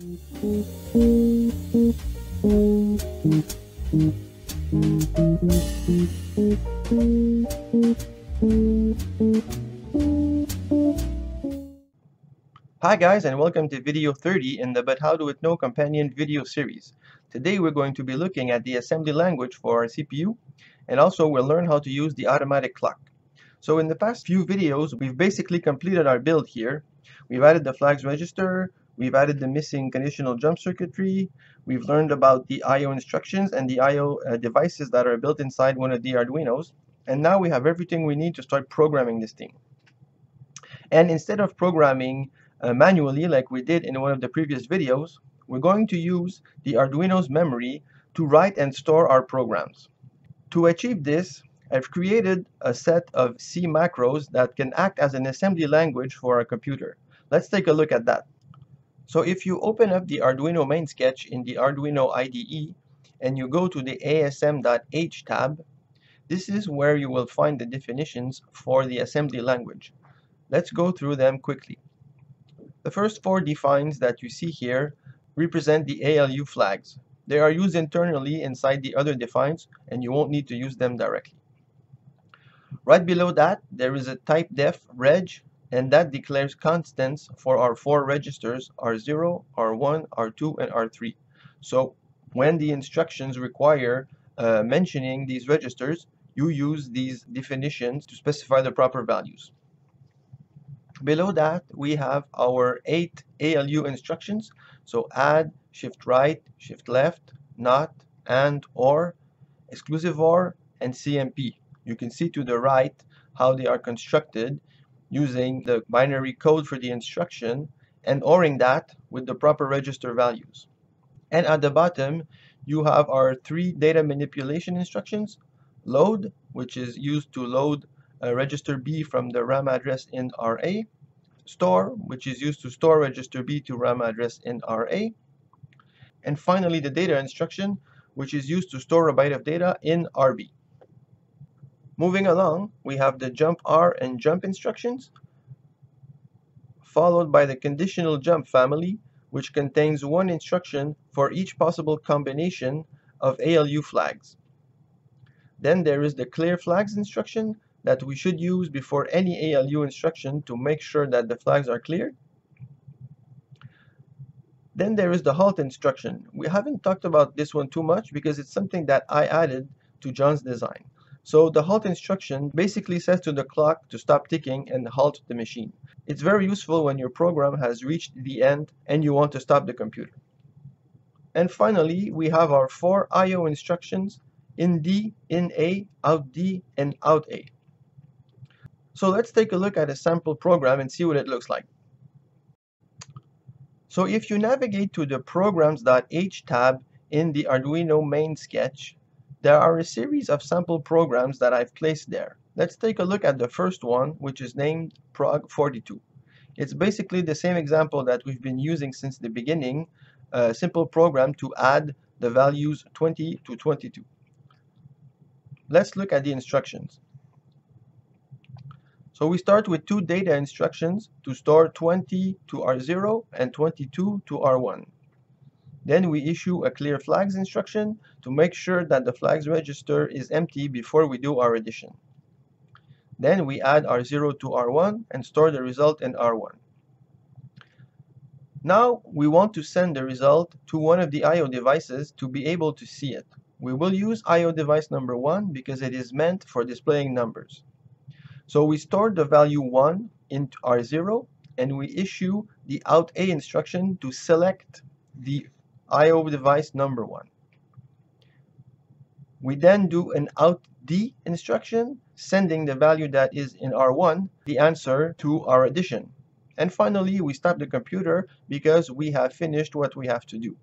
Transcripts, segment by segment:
Hi guys and welcome to video 30 in the But How Do It Know companion video series. Today we're going to be looking at the assembly language for our CPU and also we'll learn how to use the automatic clock. So in the past few videos we've basically completed our build here. We've added the flags register, we've added the missing conditional jump circuitry, we've learned about the I.O. instructions and the I.O. Uh, devices that are built inside one of the Arduinos and now we have everything we need to start programming this thing. And instead of programming uh, manually like we did in one of the previous videos, we're going to use the Arduino's memory to write and store our programs. To achieve this, I've created a set of C macros that can act as an assembly language for our computer. Let's take a look at that. So if you open up the Arduino main sketch in the Arduino IDE and you go to the asm.h tab, this is where you will find the definitions for the assembly language. Let's go through them quickly. The first four defines that you see here represent the ALU flags. They are used internally inside the other defines and you won't need to use them directly. Right below that there is a type def reg and that declares constants for our four registers R0, R1, R2 and R3. So when the instructions require uh, mentioning these registers you use these definitions to specify the proper values. Below that, we have our eight ALU instructions. So add, shift right, shift left, not, and, or, exclusive or, and CMP. You can see to the right how they are constructed using the binary code for the instruction and ORing that with the proper register values. And at the bottom, you have our three data manipulation instructions. Load, which is used to load uh, register B from the RAM address in RA, store, which is used to store register B to RAM address in RA, and finally the data instruction, which is used to store a byte of data in RB. Moving along, we have the jump R and jump instructions, followed by the conditional jump family, which contains one instruction for each possible combination of ALU flags. Then there is the clear flags instruction that we should use before any ALU instruction to make sure that the flags are cleared. Then there is the halt instruction. We haven't talked about this one too much because it's something that I added to John's design. So the halt instruction basically says to the clock to stop ticking and halt the machine. It's very useful when your program has reached the end and you want to stop the computer. And finally, we have our four I.O. instructions in D, in A, out D, and out A. So let's take a look at a sample program and see what it looks like. So if you navigate to the programs.h tab in the Arduino main sketch, there are a series of sample programs that I've placed there. Let's take a look at the first one, which is named prog42. It's basically the same example that we've been using since the beginning, a simple program to add the values 20 to 22. Let's look at the instructions. So we start with two data instructions to store 20 to R0 and 22 to R1. Then we issue a clear flags instruction to make sure that the flags register is empty before we do our addition. Then we add R0 to R1 and store the result in R1. Now we want to send the result to one of the I.O. devices to be able to see it. We will use I.O. device number 1 because it is meant for displaying numbers. So we store the value 1 into R0 and we issue the out A instruction to select the I.O. device number 1. We then do an out D instruction sending the value that is in R1 the answer to our addition. And finally we stop the computer because we have finished what we have to do.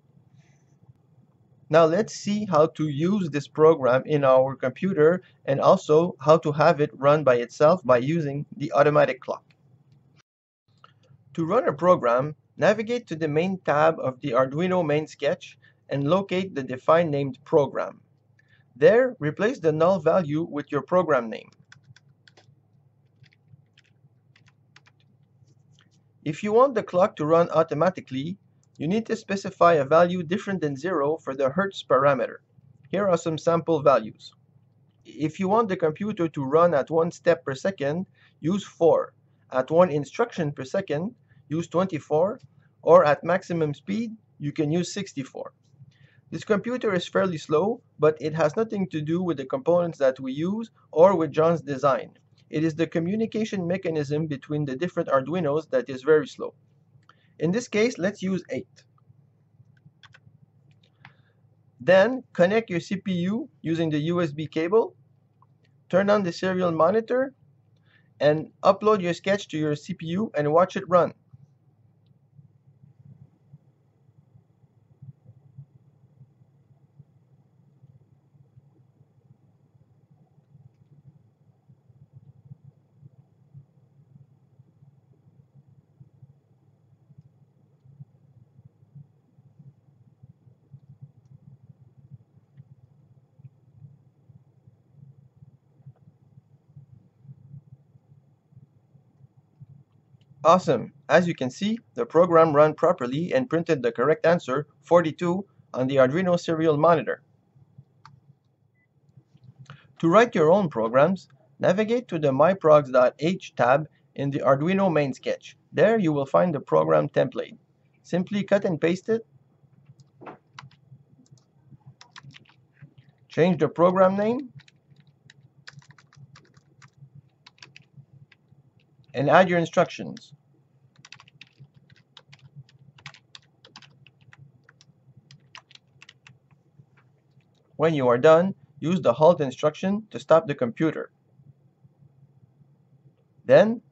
Now let's see how to use this program in our computer and also how to have it run by itself by using the automatic clock. To run a program, navigate to the main tab of the Arduino main sketch and locate the define named program. There, replace the null value with your program name. If you want the clock to run automatically, you need to specify a value different than 0 for the Hertz parameter. Here are some sample values. If you want the computer to run at 1 step per second, use 4. At 1 instruction per second, use 24, or at maximum speed, you can use 64. This computer is fairly slow, but it has nothing to do with the components that we use or with John's design. It is the communication mechanism between the different Arduinos that is very slow. In this case, let's use 8. Then, connect your CPU using the USB cable, turn on the serial monitor, and upload your sketch to your CPU and watch it run. Awesome! As you can see, the program ran properly and printed the correct answer, 42, on the Arduino serial monitor. To write your own programs, navigate to the myprogs.h tab in the Arduino main sketch. There you will find the program template. Simply cut and paste it, change the program name, and add your instructions. When you are done, use the halt instruction to stop the computer. Then,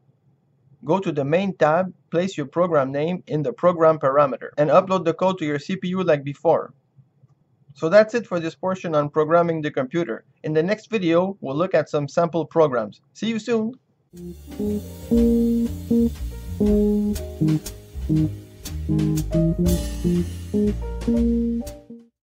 go to the main tab, place your program name in the program parameter, and upload the code to your CPU like before. So that's it for this portion on programming the computer. In the next video, we'll look at some sample programs. See you soon! Thank you.